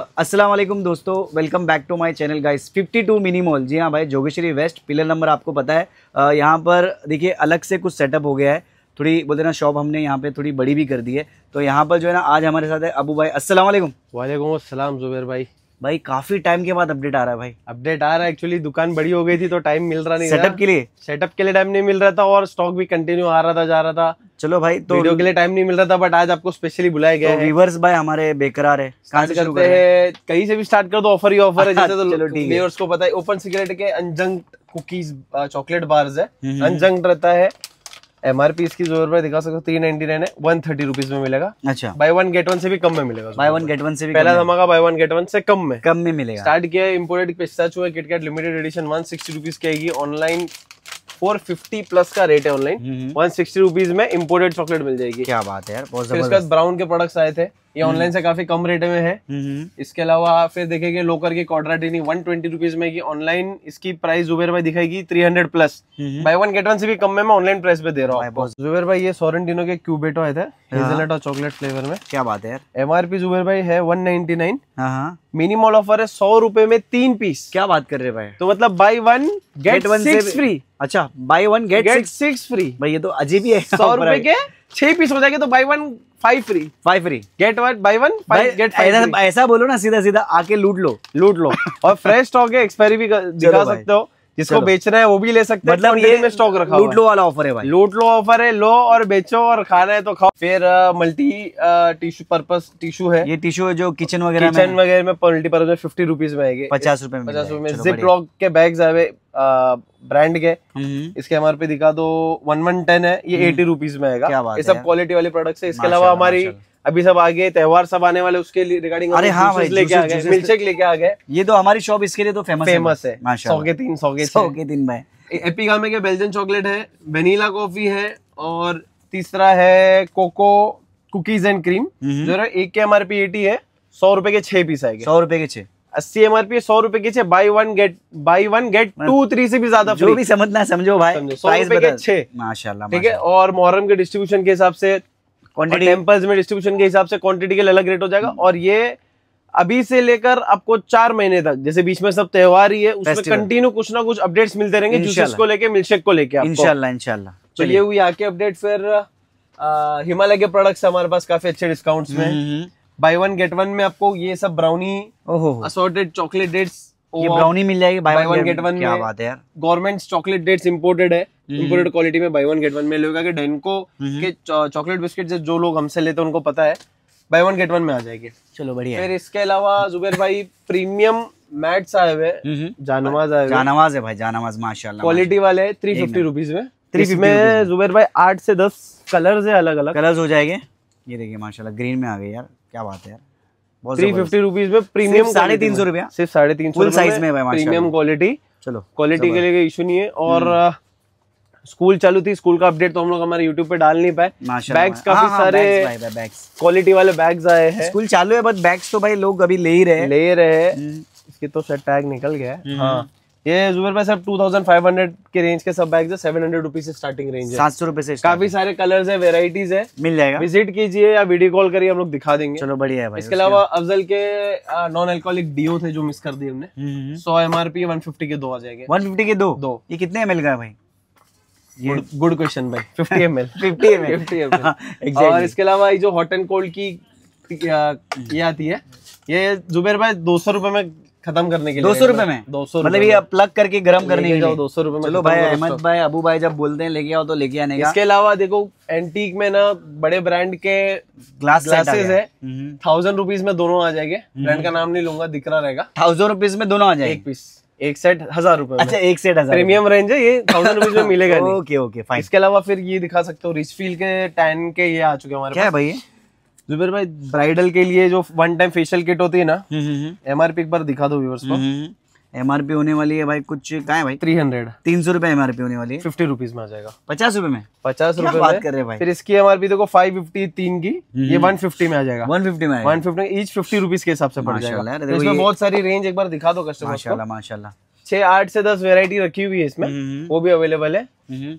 वालेकुम दोस्तों welcome back to my channel guys 52 mini mall जी हाँ भाई, जोगेश्वरी वेस्ट पिलर नंबर आपको पता है। यहाँ पर देखिए, अलग से कुछ सेटअप हो गया है। थोड़ी, बोलते ना शॉप हमने यहाँ पे थोड़ी बड़ी भी कर दी है। तो यहाँ पर जो है ना, आज हमारे साथ है अबू भाई। असल वालेकुम अस्सलाम, जुबेर भाई। भाई काफ़ी टाइम के बाद अपडेट आ रहा है भाई। अपडेट आ रहा है एक्चुअली दुकान बड़ी हो गई थी तो टाइम मिल रहा नहीं सेटअप के लिए? सेटअप के लिए टाइम नहीं मिल रहा था और स्टॉक भी कंटिन्यू आ रहा था जा रहा था। चलो भाई तो वीडियो के लिए टाइम नहीं मिल रहा था बट आज आपको स्पेशली बुलाया गया तो है। व्यूवर्स भाई हमारे बेकरार है। कहाँ से शुरू हैं कहीं से भी स्टार्ट कर दो ऑफ़र ही ऑफ़र है। जैसे तो व्यूअर्स को पता है ओपन सिगरेट के अनजंग कुकीज चॉकलेट बार्स है। हम्म। अनजंग रहता है। एमआरपी इसकी ज़ोर पर दिखा सकते थ्री नाइनटी नाइन है वन थर्टी रुपीज़ में मिलेगा। अच्छा। बाय वन गेट वन से भी कम में मिलेगा। बाय वन गेट वन से भी पहला धमाका बाय वन गेट वन से कम में। कम में मिलेगा। स्टार्ट किया है इम्पोर्टेड पिस्ता है KitKat limited edition one sixty rupees की आएगी। ऑनलाइन 450 प्लस का रेट है ऑनलाइन वन सिक्सटी रुपीज़ में इम्पोर्टेड चॉकलेट मिल जाएगी। क्या बात है यार बहुत फिर बाद ब्राउन के प्रोडक्ट्स आए थे। ये ऑनलाइन से काफ़ी कम रेट में है। हम्म, हम्म। इसके अलावा फिर देखेंगे लोकर की क्वाड्राटिनी 120 रुपीस में की ऑनलाइन इसकी प्राइस जुबेर भाई दिखाएगी 300 प्लस हम्म। बाय वन गेट वन से भी कम में मैं ऑनलाइन प्राइस पे दे रहा हूँ। जुबेर भाई ये सोरेंटिनो के क्यूबेटो आए थे हाँ। हेजलनट और चॉकलेट फ्लेवर में। क्या बात है एम आर पी जुबेर भाई है 199 हाँ नाइन मिनिमल ऑफ़र है सौ रुपए में तीन पीस क्या बात कर रहे भाई। तो मतलब buy one get one free अच्छा buy one get get six six free भाई ये तो अजीब ही है सौ रुपए के छह पीस हो जाएँगे तो buy one five free five free get one buy one get ऐसा ऐसा बोलो ना सीधा सीधा आके लूट लो। लूट लो। और फ्रेश स्टॉक है एक्सपायरी भी दिखा सकते हो। जिसको चलो। बेचना है वो भी ले सकते हैं। मतलब ये में स्टॉक रखा लूट लो वाला ऑफ़र है। भाई। लूट लो ऑफ़र है लो और बेचो और खाना है तो खाओ। फिर मल्टी टिश्यू पर्पस टिश्यू है। ये टिश्यू है जो किचन वगैरह किचन वगैरह में मल्टी पर्पस में फिफ्टी रुपीज़ में आएगी। पचास रुपए में पचास। रुपए में जिप लॉक के बैग्स आए ब्रांड के। हम्म, इसके एमआरपी दिखा दो वन वन टेन है ये एटी रुपीज़ में आएगा। क्या बात ये सब क्वालिटी वाले प्रोडक्ट्स है। इसके अलावा हमारी अभी सब आगे त्योहार सब आने वाले उसके लिए रिगार्डिंग अरे हाँ भाई, लेके आ गए मिल्कशेक लेके आ गए। ये तो हमारी शॉप इसके लिए तो फ़ेमस फ़ेमस है। सौ के तीन सौ के सौ के दिन भाई। एपिगामे के बेल्जियन चॉकलेट है वेनिला कॉफ़ी है और तीसरा है कोको कुकीज एंड क्रीम हम्म। जो है एक के एमआरपी एटी है सौ रुपए के छह पीस आएँगे। सौ रुपए के छह। अस्सी एमआरपी सौ रुपए के buy one get buy one get two three से भी ज़्यादा जो भी समझना समझो भाई। सौ रुपए के छह। माशाल्लाह ठीक है और मोहर्रम के डिस्ट्रीब्यूशन के हिसाब से क्वांटिटी टेम्पल्स में डिस्ट्रीब्यूशन के हिसाब से क्वांटिटी के अलग रेट हो जाएगा। और ये अभी से लेकर आपको चार महीने तक जैसे बीच में सब त्योहार ही है उसमें कंटिन्यू कुछ ना कुछ अपडेट्स मिलते रहेंगे जूसेस। को लेके मिल्कशेक को लेके इंशाल्लाह इंशाल्लाह तो ये हुई आके अपडेट फिर हिमालय के प्रोडक्ट्स हमारे पास काफ़ी अच्छे डिस्काउंट्स में। हम्म, बाय वन गेट वन में आपको ये सब ब्राउनी असॉर्टेड चॉकलेट डेट्स ये ब्राउनी मिल जाएगी बाय Buy one वन क्या बात है यार। गवर्नमेंट चॉकलेट डेट्स इंपोर्टेड है हम्म। इंपोर्टेड क्वालिटी में बाय वन गेट वन में लोग के डेनको के चॉकलेट बिस्किट जो लोग हमसे लेते हैं उनको पता है बाय वन गेट वन में आ जाएगी। चलो बढ़िया फिर इसके अलावा जुबेर भाई प्रीमियम मैट्स आए हुए जानवाज हम्म, आए जानवाज है भाई जानवाज माशाल्लाह क्वालिटी वाले थ्री फिफ्टी रुपीज़ में। 350 इसमें जुबेर भाई आठ से दस कलर्स है अलग अलग कलर्स हो जाएँगे। ये देखिए माशाल्लाह ग्रीन में आ गए यार। क्या बात है यार। थ्री फिफ्टी रुपीज़ में प्रीमियम सिर्फ़ साढ़े तीन सौ रुपया? सिर्फ़ साढ़े तीन सौ Full size में प्रीमियम क्वालिटी चलो क्वालिटी के लिए कोई इशू नहीं है। और स्कूल चालू थी स्कूल का अपडेट तो हम लोग हमारे यूट्यूब पे डाल नहीं पाए। बैग्स काफ़ी हाँ, हाँ, सारे। क्वालिटी वाले बैग्स आए हैं। स्कूल चालू है बट बैग्स तो भाई लोग अभी ले ही रहे ले रहे हम्म, तो शायद टैग निकल गया है। हम्म। हाँ। ये जुबेर भाई सब 2500 के रेंज के सब बैग्स है 700 रुपीज़ से स्टार्टिंग रेंज है। सात सौ रुपए से काफ़ी सारे कलर्स है वेराइटीज है। मिल जाएगा। विज़िट कीजिए या वीडियो कॉल करिए हम लोग दिखा देंगे। चलो बढ़िया है भाई इसके अलावा अफजल के नॉन अल्कोहलिक डीओ थे जो मिस कर दिए हमने। हम्म, सौ एमआरपी वन फिफ्टी के दो आ जाएँगे। 150 के दो? दो। ये कितने एमएल का है भाई? गुड क्वेश्चन भाई fifty M L 50 ml fifty M और इसके अलावा ये जो हॉट एंड कोल्ड की ये आती है ये जुबेर भाई दो सौ रुपए में खत्म करने के लिए। 200 रुपए में? दो सौ मतलब ये प्लग करके गर्म करने के लिए दो सौ रुपए में चलो भाई अहमद भाई अबू भाई जब बोलते हैं लेके आओ तो लेके आने का। इसके अलावा देखो एंटीक में ना बड़े ब्रांड के ग्लास ग्लासेस है। हम्म। थाउज़ेंड रुपीज़ में दोनों आ जाएँगे। ब्रांड का नाम नहीं लूँगा दिख रहा रहेगा। थाउज़ेंड रुपीज़ में दोनों आ जाएँगे? एक पीस एक सेट हज़ार रुपए अच्छा एक सेट हज़ार प्रीमियम रेंज है ये थाउज़ेंड रुपीज़ में मिलेगा ओके ओके फाइन इसके अलावा फिर ये दिखा सकते हो रिच फील के टैन के ये आ चुके हमारे क्या है भाई जुबेर भाई ब्राइडल के लिए जो वन टाइम फेशियल किट होती है ना एमआरपी एक बार दिखा दो व्यूअर्स को। एमआरपी होने वाली है भाई कुछ कहाँ है भाई? थ्री हंड्रेड तीन सौ रुपए एमआरपी होने वाली है। फिफ्टी रुपीज़ में आ जाएगा। पचास रुपए में? पचास रुपए बात कर रहे भाई? फिर इसकी एमआरपी देखो फाइव फिफ्टी तीन की ये वन फिफ्टी में आ जाएगा। वन फिफ्टी में one fifty each fifty rupees के हिसाब से पड़ जाएगा। तो इसमें बहुत सारी रेंज एक बार दिखा दो कस्टमर्स को। माशाल्लाह माशाल्लाह। छह आठ से दस वेरायटी रखी हुई है इसमें। हम्म, वो भी अवेलेबल है। हम्म।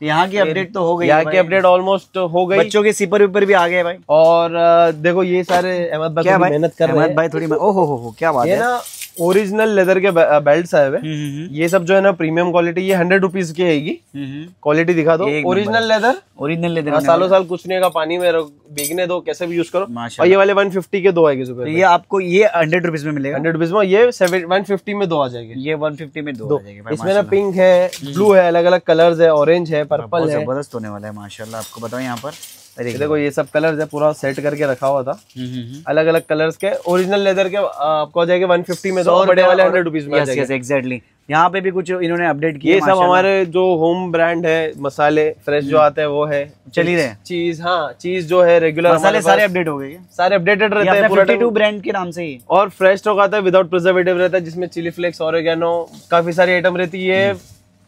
तो यहाँ की अपडेट तो हो गई यहाँ की अपडेट ऑलमोस्ट हो गई। बच्चों के सिपर विपर भी आ गए भाई। और देखो ये सारे अहमद भाई मेहनत कर रहे हैं। भाई थोड़ी ओ हो हो हो क्या बात है। ना ओरिजिनल लेदर के बेल्ट आए हुए। हम्म, हम्म, ये सब जो है ना प्रीमियम क्वालिटी ये हंड्रेड रुपीज़ की आएगी। हम्म, हम्म। क्वालिटी दिखा दो। ओरिजिनल लेदर ओरिजिनल लेदर सालों साल कुछ नहीं होगा पानी में रख- भीगने दो कैसे भी यूज़ करो। और ये वाले 150 के दो आएगी तो सुबह ये आपको ये हंड्रेड रुपीज़ में मिलेगा। हंड्रेड रुपीज़ में ये वन फिफ्टी में दो आ जाएगी। ये वन फिफ्टी में दो दो। आ जाएँगे भाई इसमें ना पिंक है ब्लू है अलग अलग कलर है ऑरेंज है पर्पल है। ज़बरदस्त होने वाला है माशाल्लाह। आपको बताओ यहाँ पर देखो ये सब कलर्स है पूरा सेट करके रखा हुआ था। हम्म, हम्म, हम्म। अलग अलग कलर्स के ओरिजिनल लेदर के आपको आ जाएँगे वन फिफ्टी में दो बड़े वाले और- हंड्रेड रुपीज़ में एग्जैक्टली यहाँ पे भी कुछ इन्होंने अपडेट किया ये सब हमारे जो होम ब्रांड है मसाले फ्रेश जो आते हैं वो है। चल ही रहे चीज़ हाँ चीज़ जो है रेगुलर मसाले सारे अपडेट हो गए सारे अपडेटेड रहते हैं पूरा 52 ब्रांड के नाम से ही। और फ्रेश स्टॉक आता है विदाउट प्रिजर्वेटिव रहता है जिसमें चिली फ्लेक्स ऑरिगेनो काफ़ी सारी आइटम रहती है।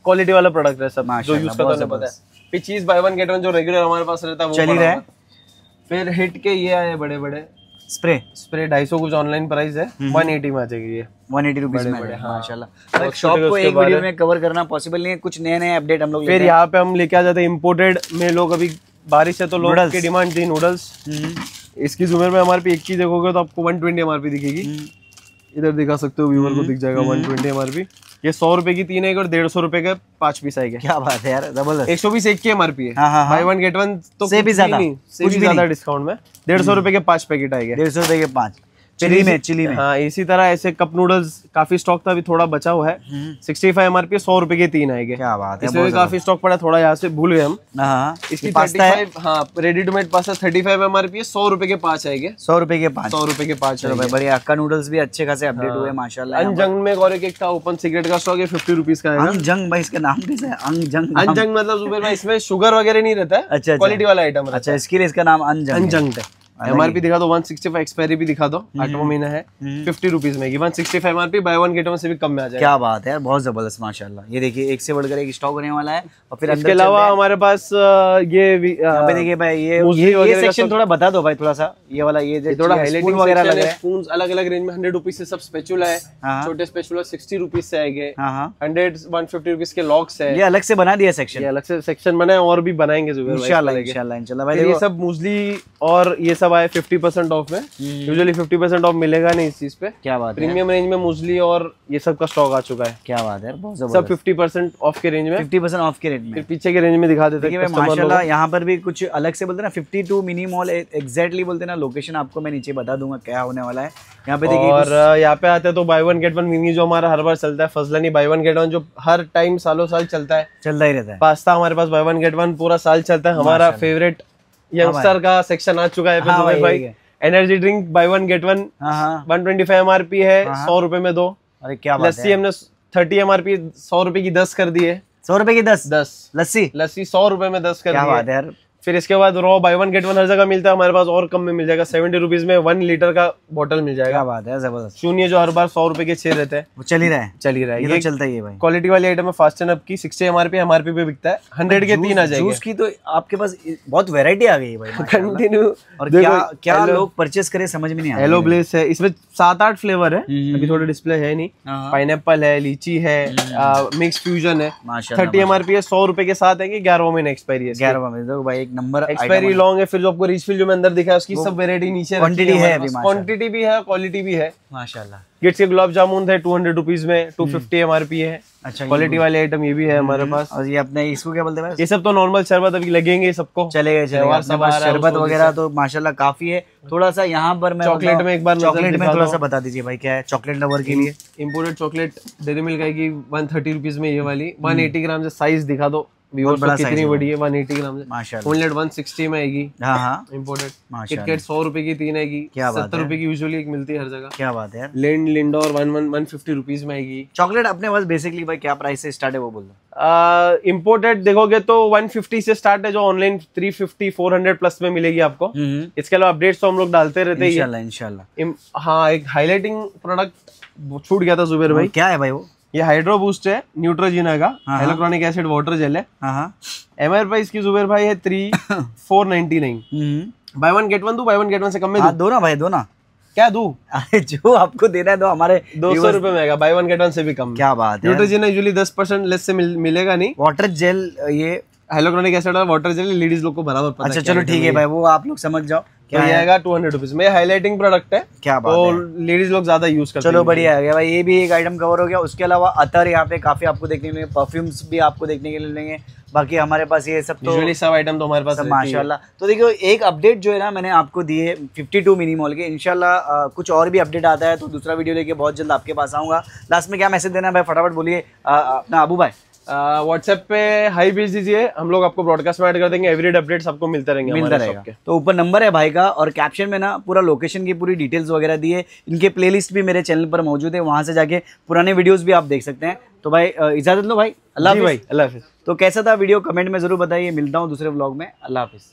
क्वालिटी वाला प्रोडक्ट है सब जो यूज़ करता है पता है। फिर चीज़ बाय वन गेट वन जो रेगुलर हमारे पास रहता है वो चल ही रहा है। फिर हिट के ये आए बड़े बड़े स्प्रे स्प्रे ढाई सौ कुछ ऑनलाइन प्राइस है। वन एटी में आ जाएगी ये। One eighty rupees. माशाल्लाह। शॉप को एक वीडियो में कवर करना पॉसिबल नहीं है। कुछ नए नए अपडेट हम लोग फिर यहाँ पे हम लेके आ जाते हैं इम्पोर्टेड में लोग अभी बारिश है तो लोग की डिमांड थी नूडल्स हम्म, इसकी जुमेर में एमआरपी एक की देखोगे तो आपको 120 एमआरपी दिखेगी। हम्म। इधर दिखा सकते हो व्यूवर को दिख जाएगा 120 एमआरपी ये सौ रुपए की तीन है और डेढ़ सौ रुपए का पाँच पीस आएगा। क्या बात है यार ज़बरदस्त। एक सौ बीस एक की एमआरपी है। पी हाँ, हाँ। बाई वन गेट वन तो से भी ज़्यादा, कुछ भी भी ज़्यादा डिस्काउंट में। डेढ़ सौ रुपए के पाँच पैकेट आएगा। डेढ़ सौ रुपए के पाँच। चिली में चिली में। हाँ इसी तरह ऐसे कप नूडल्स काफ़ी स्टॉक था अभी थोड़ा बचा हुआ है। हम्म, सिक्सटी फाइव एमआरपी सौ रुपए के तीन आएँगे क्या बात है इसमें काफ़ी स्टॉक पड़ा थोड़ा यहाँ से भूल गए हम। हाँ, हाँ। इसकी पास्ता है? हाँ ready to made pasta thirty five MRP है सौ रुपए के पाँच आएँगे सौ रुपए के पाँच। सौ रुपए के पाँच चलो भाई बढ़िया अक्का नूडल्स भी अच्छे खासे अपडेट हुए माशाल्लाह यहाँ अनजंग में और एक था ओपन सीक्रेट का स्टॉक है फिफ्टी रुपीज़ का पर। है अंग जंग भाई इसका नाम कैसा है? अंग जंग नाम? अनजंग मतलब इसमें शुगर वगैरह नहीं रहता है अच्छा, अच्छा। क्वालिटी वाला आइटम अच्छा इसके लिए इसका नाम अंजंग है। है। है एमआरपी दिखा दो 165 एक्सपायरी भी दिखा दो आठवां महीना है हम्म। फिफ्टी रुपीज़ में one sixty five MRP buy one get one से भी कम में आ जाएगा। क्या बात है यार बहुत ज़बरदस्त माशाल्लाह। ये देखिए एक से बढ़कर एक स्टॉक होने वाला है और फिर इसके अलावा हमारे पास ये भी, देखिए भाई ये ये, सेक्शन थोड़ा बता दो भाई थोड़ा सा। ये वाला ये जो थोड़ा हाईलाइटिंग वगैरह लग रहा है स्पून अलग अलग रेंज में हंड्रेड रुपीज़ से सब स्पेचुला है हाँ। छोटे स्पेचुला सिक्सटी रुपीज़ से आएँगे। हाँ हाँ। हंड्रेड वन फिफ्टी रुपीज़ के लॉक्स है। ये अलग से बना दिया सेक्शन ये अलग से सेक्शन बनाए और भी बनाएँगे जुबेर भाई इंशाल्लाह इंशाल्लाह इंशाल्लाह। भाई ये सब मूसली और ये सब आए फिफ्टी परसेंट ऑफ़ में। यूजुअली फिफ्टी परसेंट ऑफ़ मिलेगा नहीं इस चीज़ पे। क्या बात प्रीमियम रेंज में मूसली और ये सब का स्टॉक आ चुका है। क्या बात है बहुत सब फिफ्टी परसेंट ऑफ़ के रेंज में। फिफ्टी परसेंट ऑफ़ के रेट में। पीछे के रेंज में दिखा देते हैं माशाल्लाह यहाँ पर भी कुछ अलग से बोलते ना fifty two mini mall exactly बोलते ना लोकेशन आपको मैं नीचे बता दूँगा क्या होने वाला है। यहाँ पे देखिए और यहाँ पे आते हैं तो buy one get one mini जो हमारा हर बार चलता है फजलनी बाय वन गेट वन जो हर टाइम सालों साल चलता है। चलता ही रहता है। पास्ता हमारे पास बाय वन गेट वन पूरा साल चलता है। हमारा फेवरेट यंगस्टर का सेक्शन आ चुका है हाँ भाई, भाई। Energy drink buy one get one हाँ हाँ। One twenty five M R P है सौ रुपए में दो। अरे क्या बात लस्सी है। हमने थर्टी एम आर पी सौ रुपए की दस कर दी है। सौ रुपए की दस? दस। लस्सी? लस्सी सौ रुपए में दस कर दी है। है फिर इसके बाद raw buy one get one हर जगह मिलता है हमारे पास और कम में मिल जाएगा। सेवेंटी रुपीज़ में वन लीटर का बोतल मिल क्या जाएगा बात है ज़बरदस्त। शून्य जो हर बार सौ रुपए के छह रहते हैं। वो चल ही रहा है। चल ही रहा ये है तो चलता ही है भाई। क्वालिटी वाली आइटम है फास्ट एंड अप की। सिक्सटी एमआरपी एमआरपी पे बिकता है। हंड्रेड के तीन आ जाएँगे। जूस की तो आपके पास बहुत वैरायटी आ गई है भाई कंटिन्यू और क्या क्या लोग परचेस करें समझ में नहीं आ हेलो ब्लेस है। इसमें सात आठ फ्लेवर है। हम्म। अभी थोड़े डिस्प्ले है नहीं। पाइन पाइनएप्पल है लीची है मिक्स फ्यूजन है। थर्टी एमआरपी है सौ रुपए के साथ है ग्यारह महीने एक्सपायरी है ग्यारह में भाई एक नंबर एक्सपायरी लॉन्ग है। फिर जो आपको रिचफिल जो मैं अंदर दिखा है उसकी सब वेरायटी नीचे quantity है अभी क्वांटिटी भी है क्वालिटी भी है। माशाल्लाह। गिट्स के गुलाब जामुन थे टू हंड्रेड रुपीज़ में टू फिफ्टी एमआरपी है। अच्छा क्वालिटी वाले आइटम ये भी है हमारे पास। और ये अपने इसको क्या बोलते हैं ये सब तो नॉर्मल शरबत अभी लगेंगे सबको। चलेगा चलेगा। शरबत वगैरह तो माशाल्लाह काफ़ी है। थोड़ा सा यहाँ पर मैं चॉकलेट में एक बार चॉकलेट में थोड़ा सा बता दीजिए भाई क्या है चॉकलेट लवर के लिए? इम्पोर्टेड चॉकलेट डेरी मिल्क आएगी वन थर्टी रुपीज़ में ये वाली। वन एटी ग्राम से साइज़ दिखा दो। कितनी बड़ी है। ग्राम माशाल्लाह। में आएगी। हाँ हाँ। इम्पोर्टेड किटकेट सौ रुपए की तीन आएगी। क्या बात सत्तर रुपए की यूजुअली एक मिलती है हर जगह। क्या बात है यार। Lindor one one one fifty rupees में आएगी। चॉकलेट अपने पास बेसिकली भाई क्या प्राइस से स्टार्ट है वो बोल दो। इम्पोर्टेड देखोगे तो 150 से स्टार्ट है जो ऑनलाइन 350 400 प्लस में मिलेगी आपको। इसके अलावा अपडेट्स तो हम लोग डालते रहते हैं। इंशाल्लाह इंशाल्लाह हाँ एक हाईलाइटिंग प्रोडक्ट छूट गया था जुबेर भाई। क्या है भाई वो? ये हाइड्रो बूस्ट है न्यूट्रोजिना का हाँ। इलेक्ट्रॉनिक एसिड वाटर जेल है। हाँ हाँ। एम आर प्राइस की जुबेर भाई है three four ninety nine. Buy one get one दू बाय वन गेट वन से कम में हाँ दो। ना भाई दो ना। क्या दू? अरे जो आपको देना है दो हमारे दो सौ रुपए में आएगा बाय वन गेट वन से भी कम। क्या बात है। न्यूट्रोजिना यूजुअली दस परसेंट लेस से मिल, मिलेगा नहीं। वाटर जेल ये हाइलोक्रोनिक एसिड और वाटर जेल लेडीज़ लोग को बराबर अच्छा चलो ठीक है भाई वो आप लोग समझ जाओ। क्या ये आएगा टू हंड्रेड रुपीज़ में हाईलाइटिंग प्रोडक्ट है। क्या बात तो लेडीज़ लोग ज़्यादा यूज़ करते चलो बढ़िया है भाई। ये भी एक आइटम कवर हो गया। उसके अलावा अतर यहाँ पे काफ़ी आपको देखने मिलेंगे परफ्यूम्स भी आपको देखने के लिए मिलेंगे। बाकी हमारे पास ये सब तो सब आइटम तो हमारे पास माशाल्लाह। तो देखियो एक अपडेट जो है ना मैंने आपको दिए 52 मिनी मॉल के। अ, कुछ और भी अपडेट आता है तो दूसरा वीडियो लेके बहुत जल्द आपके पास आऊँगा। लास्ट में क्या मैसेज देना है भाई? फटाफट बोलिए। अपना अबू भाई। व्हाट्सएप पे हाई भेज दीजिए हम लोग आपको ब्रॉडकास्ट में ऐड कर देंगे एवरीडे अपडेट आपको मिलते रहेंगे मिलता रहेगा। तो ऊपर नंबर है भाई का और कैप्शन में ना पूरा लोकेशन की पूरी डिटेल्स वगैरह दी है। इनके प्लेलिस्ट भी मेरे चैनल पर मौजूद है वहाँ से जाके पुराने वीडियोज़ भी आप देख सकते हैं। तो भाई इजाज़त लो भाई अल्लाह भाई अल्लाह हाफिज। तो कैसा था वीडियो कमेंट में ज़रूर बताइए मिलता हूँ दूसरे ब्लॉग में अल्लाह हाफिज़।